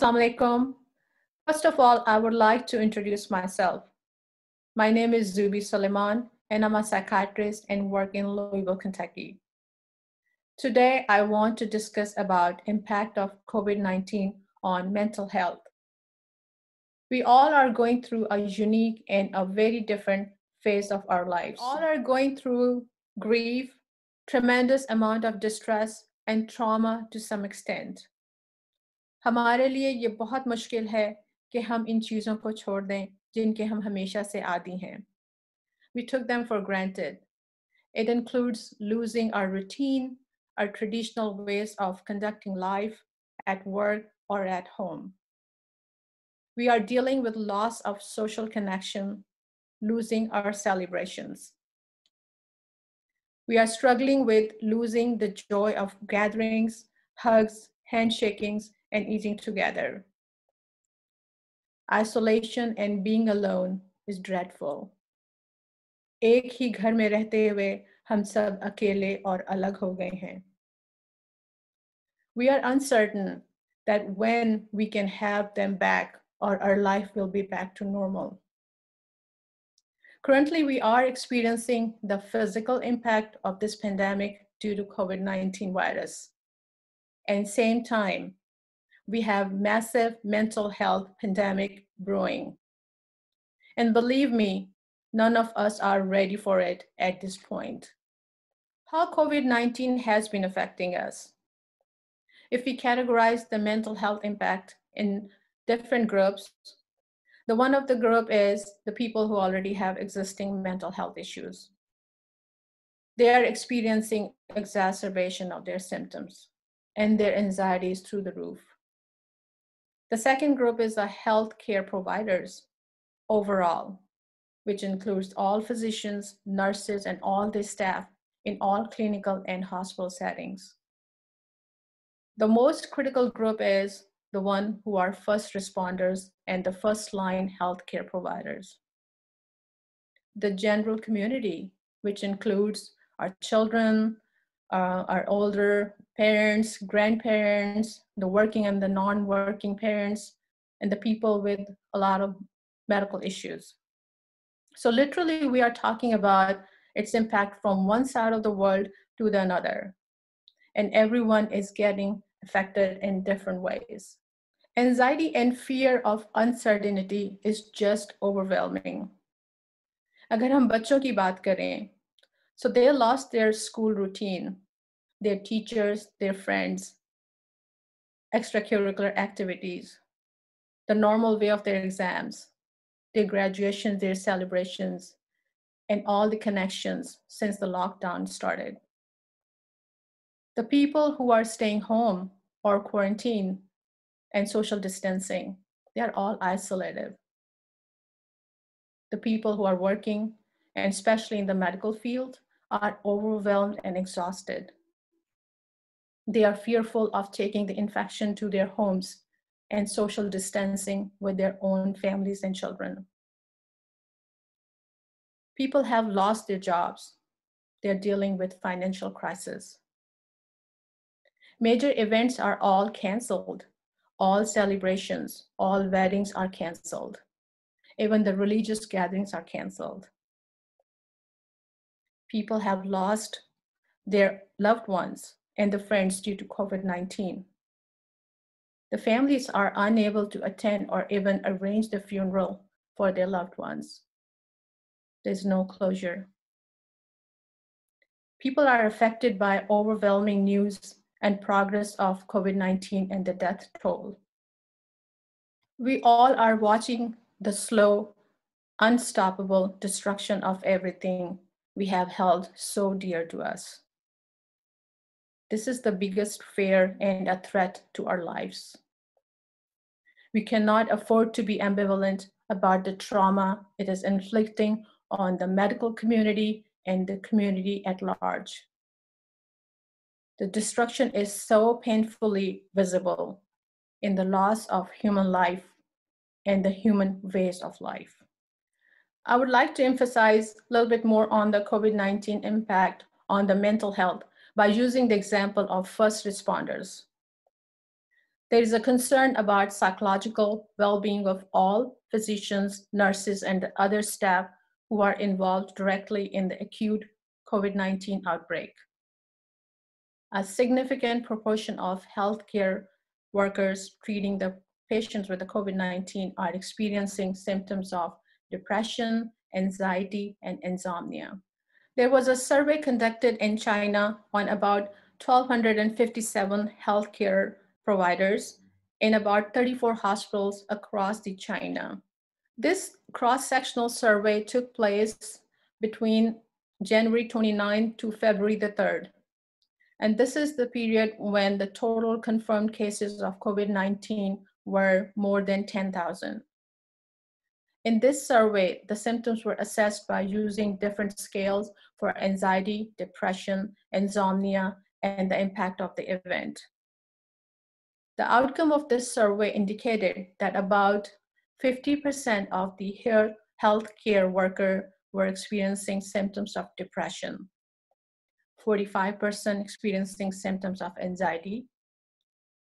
Assalamu alaikum. First of all, I would like to introduce myself. My name is Zubi Suleiman, and I'm a psychiatrist and work in Louisville, Kentucky. Today, I want to discuss about impact of COVID-19 on mental health. We all are going through a unique and a very different phase of our lives. All are going through grief, tremendous amount of distress, and trauma to some extent. हमारे लिए ये बहुत मुश्किल है कि हम इन चीज़ों को छोड़ दें जिनके हम हमेशा से आदी हैं We took them for granted. It includes losing our routine, our traditional ways of conducting life at work or at home. We are dealing with loss of social connection, losing our celebrations. We are struggling with losing the joy of gatherings, hugs, handshakings, and eating together. Isolation and being alone is dreadful. एक ही घर में रहते हुए हम सब अकेले और अलग हो गए हैं. We are uncertain that when we can have them back or our life will be back to normal. Currently, we are experiencing the physical impact of this pandemic due to COVID-19 virus. And same time, we have massive mental health pandemic brewing. And believe me, none of us are ready for it at this point. How COVID-19 has been affecting us. If we categorize the mental health impact in different groups, the one of the group is the people who already have existing mental health issues. They are experiencing exacerbation of their symptoms and their anxieties through the roof. The second group is the healthcare providers overall, which includes all physicians, nurses, and all the staff in all clinical and hospital settings. The most critical group is the one who are first responders and the first line healthcare providers. The general community, which includes our children, uh, our older parents, grandparents, the working and the non-working parents, and the people with a lot of medical issues. So literally we are talking about its impact from one side of the world to the another. And everyone is getting affected in different ways. Anxiety and fear of uncertainty is just overwhelming. अगर हम बच्चों की बात करें, so they lost their school routine, their teachers, their friends, extracurricular activities, the normal way of their exams, their graduations, their celebrations, and all the connections since the lockdown started. The people who are staying home or quarantine and social distancing, they are all isolated. The people who are working, and especially in the medical field, are overwhelmed and exhausted. They are fearful of taking the infection to their homes and social distancing with their own families and children. People have lost their jobs. They're dealing with financial crisis. Major events are all canceled. All celebrations, all weddings are canceled. Even the religious gatherings are canceled. People have lost their loved ones and the friends due to COVID-19. The families are unable to attend or even arrange the funeral for their loved ones. There's no closure. People are affected by overwhelming news and progress of COVID-19 and the death toll. We all are watching the slow, unstoppable destruction of everything we have held so dear to us. This is the biggest fear and a threat to our lives. We cannot afford to be ambivalent about the trauma it is inflicting on the medical community and the community at large. The destruction is so painfully visible in the loss of human life and the human ways of life. I would like to emphasize a little bit more on the COVID-19 impact on the mental health by using the example of first responders. There is a concern about psychological well-being of all physicians, nurses, and other staff who are involved directly in the acute COVID-19 outbreak. A significant proportion of healthcare workers treating the patients with the COVID-19 are experiencing symptoms of depression, anxiety, and insomnia. There was a survey conducted in China on about 1,257 healthcare providers in about 34 hospitals across the China. This cross-sectional survey took place between January 29 to February the 3rd. And this is the period when the total confirmed cases of COVID-19 were more than 10,000. In this survey, the symptoms were assessed by using different scales for anxiety, depression, insomnia, and the impact of the event. The outcome of this survey indicated that about 50% of the health care worker were experiencing symptoms of depression, 45% experiencing symptoms of anxiety,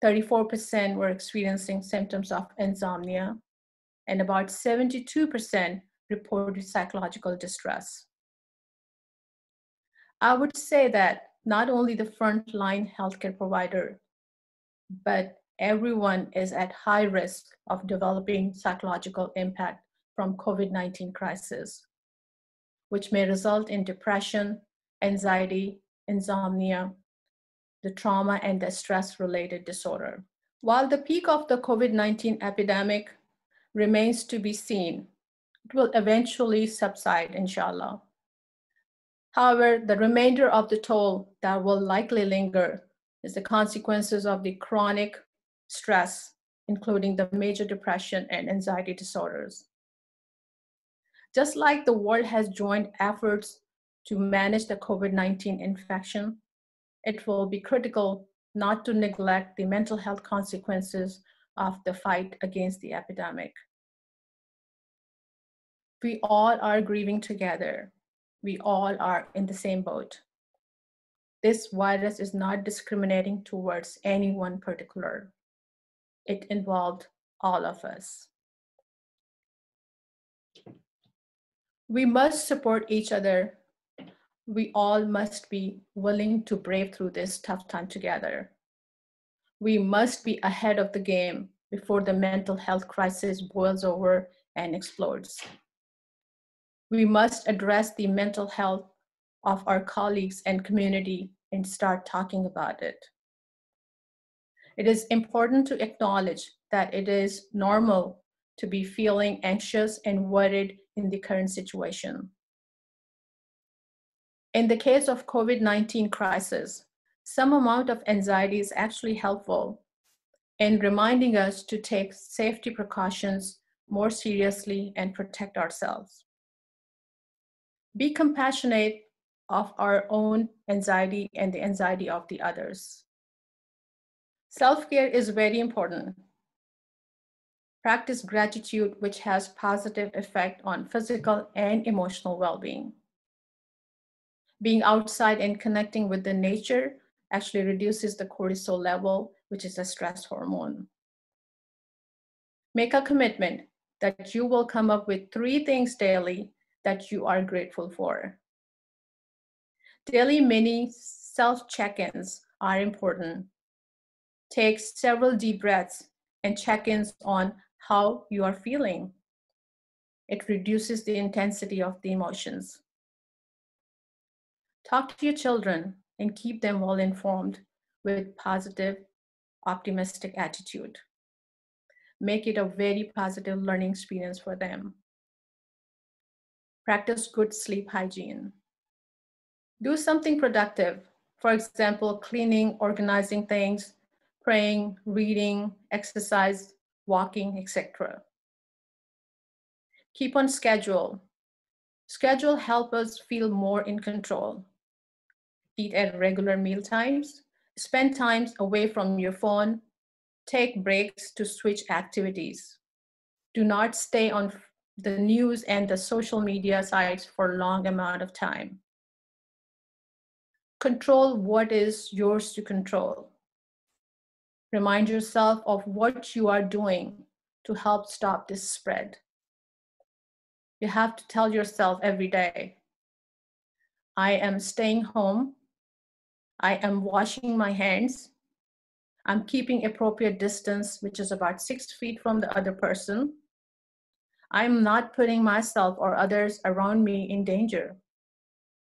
34% were experiencing symptoms of insomnia, and about 72% reported psychological distress. I would say that not only the frontline healthcare provider, but everyone is at high risk of developing psychological impact from COVID-19 crisis, which may result in depression, anxiety, insomnia, the trauma and the stress related disorder. While the peak of the COVID-19 epidemic remains to be seen, it will eventually subside, inshallah. However, the remainder of the toll that will likely linger is the consequences of the chronic stress, including the major depression and anxiety disorders. Just like the world has joined efforts to manage the COVID-19 infection, it will be critical not to neglect the mental health consequences of the fight against the epidemic. We all are grieving together. We all are in the same boat. This virus is not discriminating towards any one particular it involved all of us. We must support each other. We all must be willing to brave through this tough time together. We must be ahead of the game before the mental health crisis boils over and explodes. We must address the mental health of our colleagues and community and start talking about it. It is important to acknowledge that it is normal to be feeling anxious and worried in the current situation. In the case of COVID-19 crisis, some amount of anxiety is actually helpful in reminding us to take safety precautions more seriously and protect ourselves. Be compassionate of our own anxiety and the anxiety of the others. Self-care is very important. Practice gratitude, which has positive effect on physical and emotional well-being. Being outside and connecting with the nature actually reduces the cortisol level, which is a stress hormone. Make a commitment that you will come up with three things daily that you are grateful for. Daily mini self check-ins are important Take several deep breaths and check ins on how you are feeling. It reduces the intensity of the emotions. Talk to your children and keep them well informed with positive, optimistic attitude. Make it a very positive learning experience for them. Practice good sleep hygiene. Do something productive. For example, cleaning, organizing things, praying, reading, exercise, walking, etc. Keep on schedule. Schedule help us feel more in control. Eat at regular meal times. Spend times away from your phone. Take breaks to switch activities. Do not stay on the news and the social media sites for a long amount of time. Control what is yours to control Remind yourself of what you are doing to help stop this spread. You have to tell yourself every day I am staying home. I am washing my hands. I'm keeping appropriate distance, which is about six feet from the other person. I'm not putting myself or others around me in danger.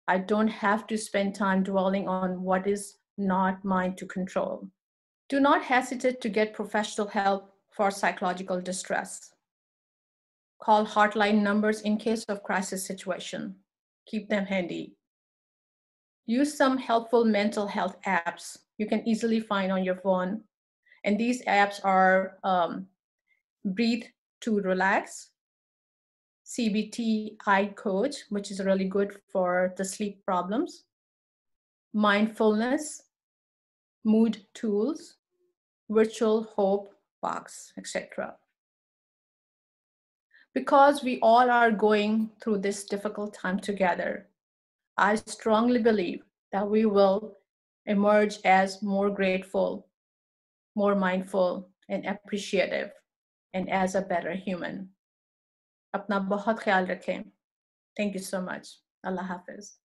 I don't have to spend time dwelling on what is not mine to control. Do not hesitate to get professional help for psychological distress. Call hotline numbers in case of crisis situation. Keep them handy. Use some helpful mental health apps you can easily find on your phone. And these apps are um, Breathe to Relax, CBT Eye Coach, which is really good for the sleep problems, mindfulness, mood tools, virtual hope box, etc. Because we all are going through this difficult time together, I strongly believe that we will emerge as more grateful, more mindful, and appreciative, and as a better human. अपना बहुत ख्याल रखें. Thank you so much. Allah Hafiz.